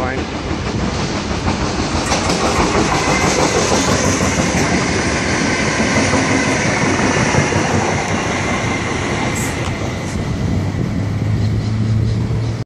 line.